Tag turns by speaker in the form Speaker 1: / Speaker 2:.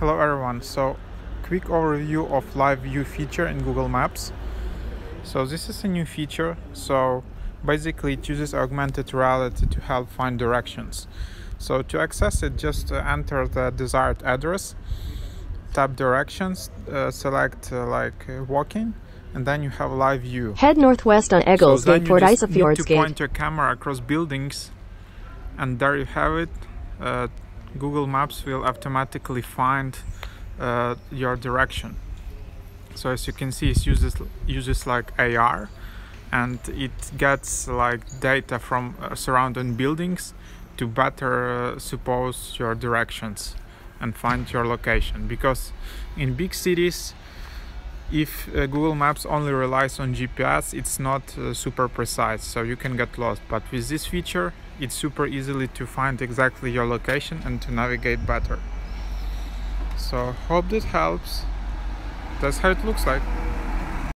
Speaker 1: Hello everyone, so quick overview of live view feature in Google Maps. So this is a new feature, so basically it uses augmented reality to help find directions. So to access it, just uh, enter the desired address, tap directions, uh, select uh, like uh, walking, and then you have live view.
Speaker 2: Head northwest on
Speaker 1: So then
Speaker 2: Egglesgate
Speaker 1: you need to point your camera across buildings, and there you have it. Google Maps will automatically find uh, your direction. So as you can see, it uses uses like AR, and it gets like data from uh, surrounding buildings to better uh, suppose your directions and find your location. Because in big cities, if uh, Google Maps only relies on GPS, it's not uh, super precise, so you can get lost. But with this feature, it's super easily to find exactly your location and to navigate better. So hope this helps. That's how it looks like.